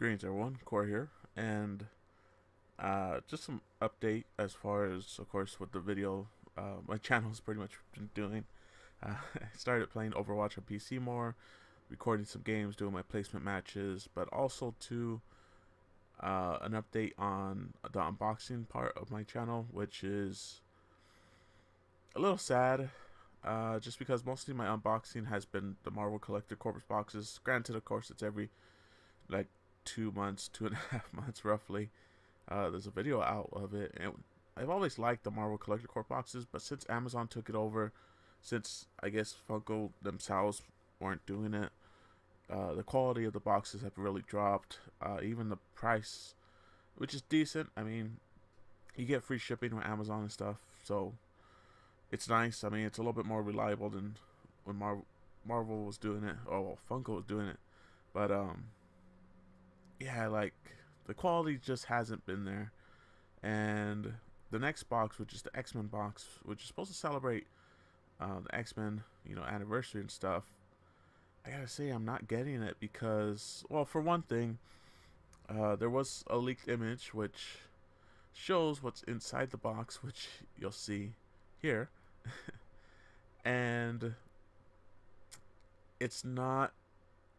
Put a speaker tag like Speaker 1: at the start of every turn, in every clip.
Speaker 1: Greetings everyone, Core here, and uh, just some update as far as, of course, what the video uh, my channel's pretty much been doing. Uh, I started playing Overwatch on PC more, recording some games, doing my placement matches, but also to uh, an update on the unboxing part of my channel, which is a little sad, uh, just because mostly my unboxing has been the Marvel Collector Corps boxes. Granted, of course, it's every like two months, two and a half months roughly. Uh, there's a video out of it. And I've always liked the Marvel Collector Corp boxes, but since Amazon took it over, since I guess Funko themselves weren't doing it, uh, the quality of the boxes have really dropped. Uh, even the price, which is decent. I mean, you get free shipping with Amazon and stuff, so it's nice. I mean, it's a little bit more reliable than when Marvel Marvel was doing it. Oh, well, Funko was doing it, but um, yeah, like the quality just hasn't been there. And the next box, which is the X Men box, which is supposed to celebrate uh, the X Men, you know, anniversary and stuff. I gotta say, I'm not getting it because, well, for one thing, uh, there was a leaked image which shows what's inside the box, which you'll see here, and it's not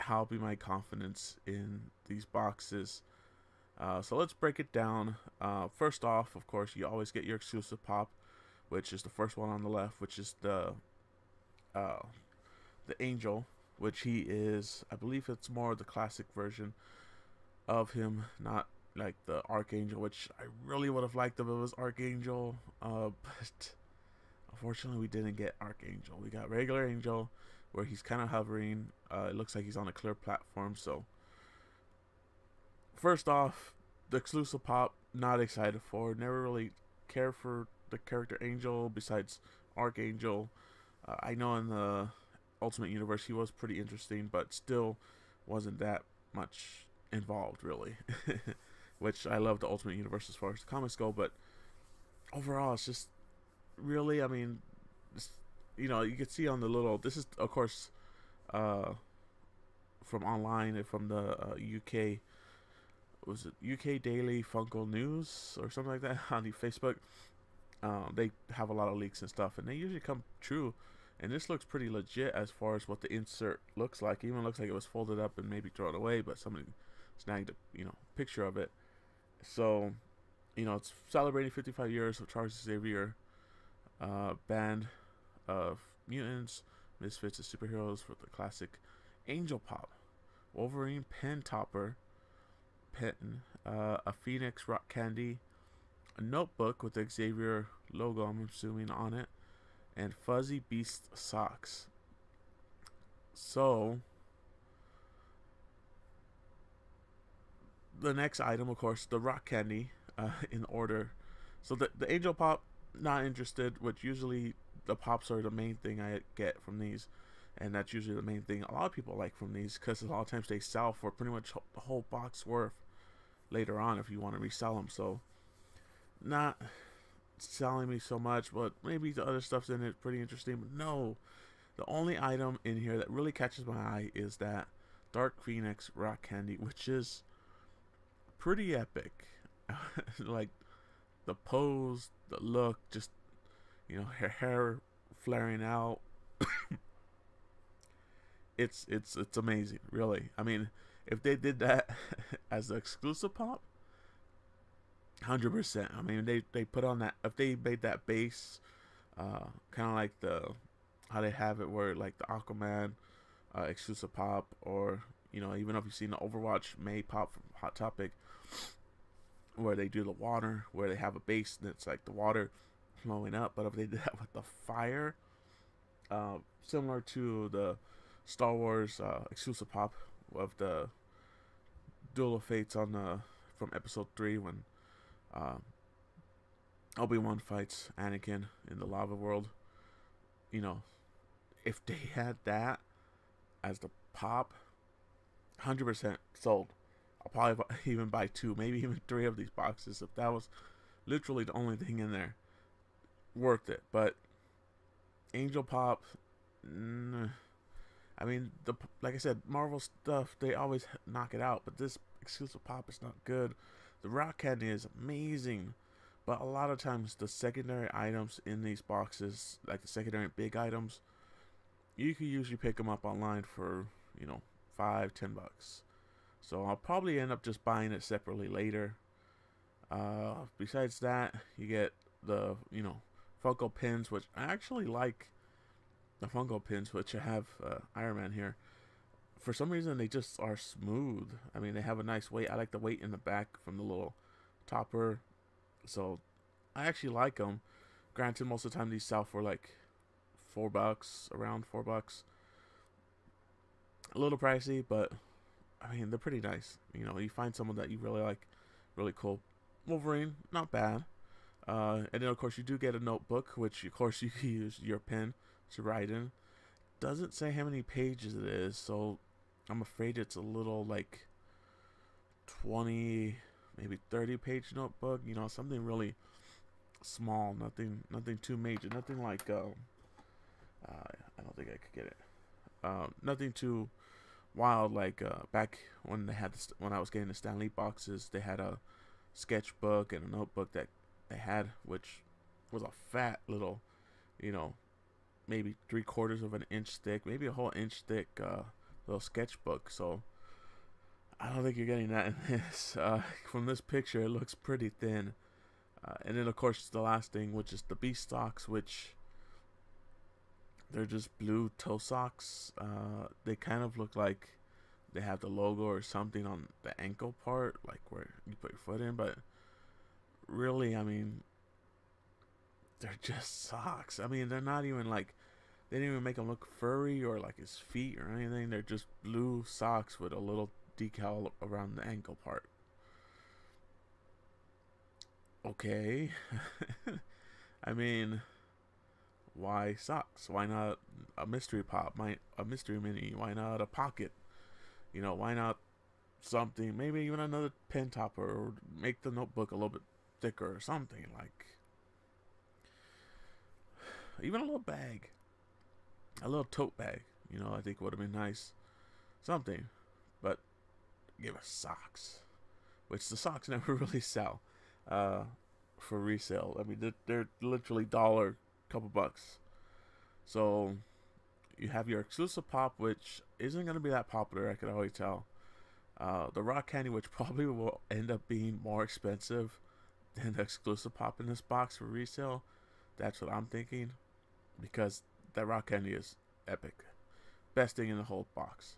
Speaker 1: helping my confidence in these boxes. Uh, so let's break it down. Uh, first off, of course, you always get your exclusive pop, which is the first one on the left, which is the uh, the angel, which he is. I believe it's more the classic version of him, not like the archangel, which I really would have liked if it was archangel. Uh, but unfortunately, we didn't get archangel. We got regular angel, where he's kind of hovering. Uh, it looks like he's on a clear platform. So, first off, the exclusive pop, not excited for. Never really cared for the character Angel besides Archangel. Uh, I know in the Ultimate Universe he was pretty interesting, but still wasn't that much involved, really. Which I love the Ultimate Universe as far as the comics go, but overall, it's just really, I mean, you know, you can see on the little. This is, of course, uh, from online and from the uh, UK. Was it UK Daily Funko News or something like that on the Facebook? Um, they have a lot of leaks and stuff, and they usually come true. And this looks pretty legit as far as what the insert looks like. It even looks like it was folded up and maybe thrown away, but somebody snagged a you know picture of it. So, you know, it's celebrating 55 years of Charles Xavier uh, band of mutants, misfits, and superheroes for the classic Angel Pop, Wolverine pen topper, pen, uh, a Phoenix rock candy, a notebook with the Xavier logo, I'm assuming, on it, and Fuzzy Beast socks. So, the next item, of course, the rock candy, uh, in order. So the the Angel Pop, not interested. Which usually the pops are the main thing I get from these, and that's usually the main thing a lot of people like from these because a lot of times they sell for pretty much the whole box worth later on if you want to resell them. So, not selling me so much, but maybe the other stuff's in it pretty interesting. But no, the only item in here that really catches my eye is that Dark Phoenix Rock Candy, which is pretty epic. like the pose, the look, just you know, her hair flaring out. it's it's it's amazing, really. I mean, if they did that as the exclusive pop, hundred percent. I mean, they they put on that if they made that base, uh, kind of like the how they have it where like the Aquaman uh, exclusive pop, or you know, even if you've seen the Overwatch Mei pop from Hot Topic, where they do the water, where they have a base that's like the water flowing up. But if they did that with the fire, uh, similar to the Star Wars uh, exclusive pop of the Duel of Fates on the from Episode Three when uh, Obi Wan fights Anakin in the lava world. You know, if they had that as the pop, hundred percent sold. I'll probably even buy two, maybe even three of these boxes if that was literally the only thing in there worth it. But Angel Pop, I mean, the like I said, Marvel stuff they always knock it out, but this exclusive pop is not good. The rock candy is amazing, but a lot of times the secondary items in these boxes, like the secondary big items, you can usually pick them up online for you know five, ten bucks. So I'll probably end up just buying it separately later. Uh, besides that, you get the you know Funko pins, which I actually like the Funko pins, which I have uh, Iron Man here. For some reason, they just are smooth. I mean, they have a nice weight. I like the weight in the back from the little topper. So, I actually like them. Granted, most of the time these sell for like four bucks, around four bucks. A little pricey, but I mean, they're pretty nice. You know, you find someone that you really like, really cool. Wolverine, not bad. Uh, and then, of course, you do get a notebook, which, of course, you can use your pen to write in. Doesn't say how many pages it is, so I'm afraid it's a little like 20, maybe 30 page notebook. You know, something really small, nothing, nothing too major, nothing like. Um, uh, I don't think I could get it. Uh, nothing too wild like uh, back when they had the, when I was getting the Stanley boxes. They had a sketchbook and a notebook that they had, which was a fat little, you know, maybe three quarters of an inch thick, maybe a whole inch thick uh, little sketchbook. So I don't think you're getting that in this. Uh, from this picture, it looks pretty thin. Uh, and then, of course, the last thing, which is the Beast socks, which they're just blue toe socks. Uh, they kind of look like they have the logo or something on the ankle part, like where you put your foot in, but really, I mean, they're just socks. I mean, they're not even like they didn't even make them look furry or like his feet or anything. They're just blue socks with a little decal around the ankle part. Okay. I mean, why socks? Why not a mystery pop? My a mystery mini? Why not a pocket? You know, why not something? Maybe even another pen topper, or make the notebook a little bit thicker or something like. Even a little bag, a little tote bag. You know, I think would have been nice. Something, but give us socks, which the socks never really sell uh, for resale. I mean, they're, they're literally dollar, couple bucks. So you have your exclusive pop, which isn't going to be that popular. I can always tell. Uh, the rock candy, which probably will end up being more expensive the exclusive pop in this box for resale. That's what I'm thinking, because that rock candy is epic, best thing in the whole box.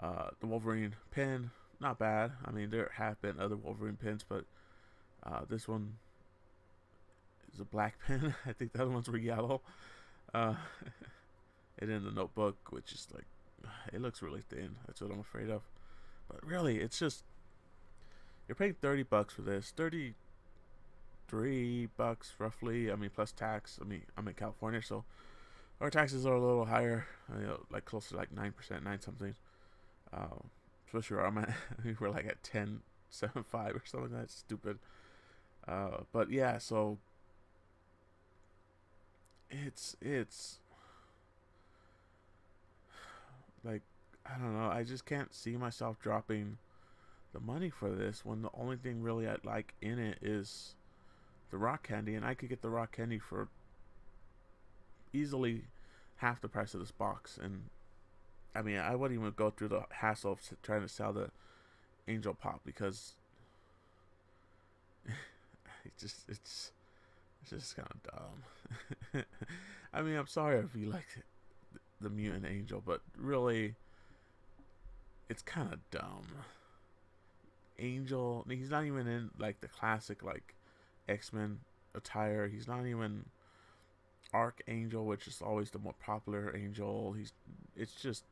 Speaker 1: Uh, the Wolverine pin, not bad. I mean, there have been other Wolverine pins, but uh, this one is a black pen. I think the other ones were yellow. Uh, and then the notebook, which is like, it looks really thin. That's what I'm afraid of. But really, it's just you're paying 30 bucks for this. 33 bucks roughly. I mean, plus tax. I mean, I'm in California, so our taxes are a little higher. You know, like close to like 9%, 9 something. Um, especially where I'm at. we're like at 10, 7, 5 or something. That's stupid. Uh, but yeah, so it's it's like I don't know. I just can't see myself dropping the money for this when the only thing really I like in it is the rock candy, and I could get the rock candy for easily half the price of this box. And I mean, I wouldn't even go through the hassle of trying to sell the Angel Pop because it just it's it's just kind of dumb. I mean, I'm sorry if you like the mutant angel, but really, it's kind of dumb. Angel, he's not even in like the classic like X Men attire. He's not even Archangel, which is always the more popular angel. He's it's just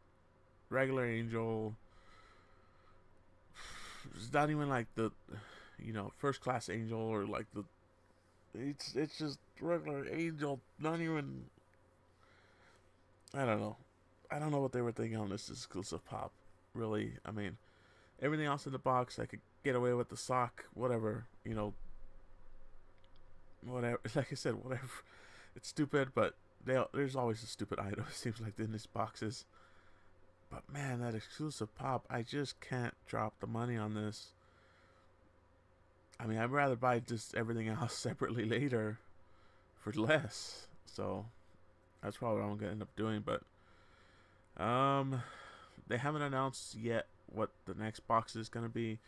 Speaker 1: regular angel. It's not even like the you know first class angel or like the it's it's just regular angel. Not even I don't know. I don't know what they were thinking on this exclusive pop. Really, I mean, everything else in the box, I could get away with the sock, whatever, you know, whatever. Like I said, whatever. It's stupid, but they, there's always a stupid item. It seems like in these boxes. But man, that exclusive pop, I just can't drop the money on this. I mean, I'd rather buy just everything else separately later for less. So that's probably what I'm gonna end up doing. But um, they haven't announced yet what the next box is gonna be.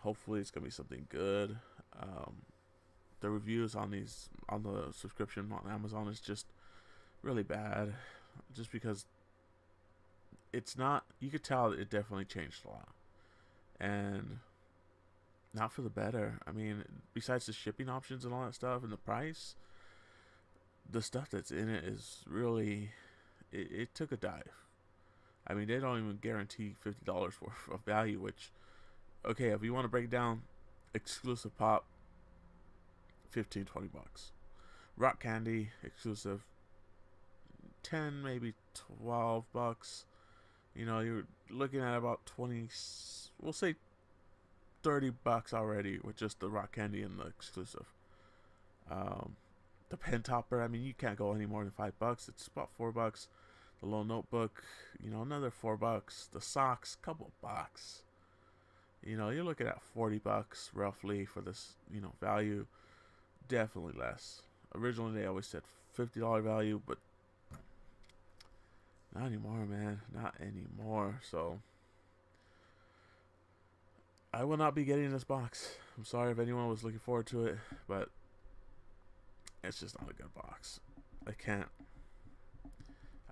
Speaker 1: Hopefully, it's gonna be something good. Um, the reviews on these on the subscription on Amazon is just really bad, just because it's not. You could tell it definitely changed a lot, and not for the better. I mean, besides the shipping options and all that stuff and the price, the stuff that's in it is really it, it took a dive. I mean, they don't even guarantee fifty dollars worth of value. Which, okay, if you want to break down exclusive pop, 15, 20 bucks. Rock candy exclusive, ten maybe twelve bucks. You know, you're looking at about twenty. We'll say 30 bucks already with just the rock candy and the exclusive. Um, the pen topper, I mean, you can't go any more than five bucks. It's about four bucks. The little notebook, you know, another four bucks. The socks, couple bucks. You know, you're looking at 40 bucks roughly for this, you know, value. Definitely less. Originally, they always said $50 value, but not anymore, man. Not anymore. So, I will not be getting this box. I'm sorry if anyone was looking forward to it, but it's just not a good box. I can't.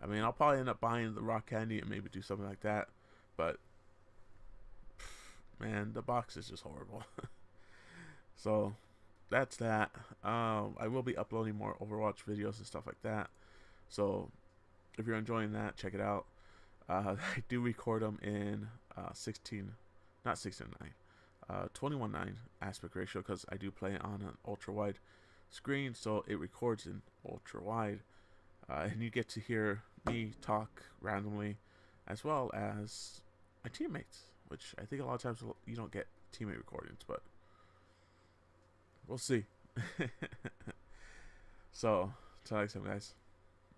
Speaker 1: I mean, I'll probably end up buying the rock candy and maybe do something like that, but man, the box is just horrible. so that's that. Um, I will be uploading more Overwatch videos and stuff like that. So if you're enjoying that, check it out. Uh, I do record them in uh, 16 not 16 9, uh, 21 9 aspect ratio because I do play on an ultra wide screen, so it records in ultra wide, uh, and you get to hear me talk randomly, as well as my teammates, which I think a lot of times you don't get teammate recordings, but we'll see. so, until next time, guys.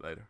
Speaker 1: Later.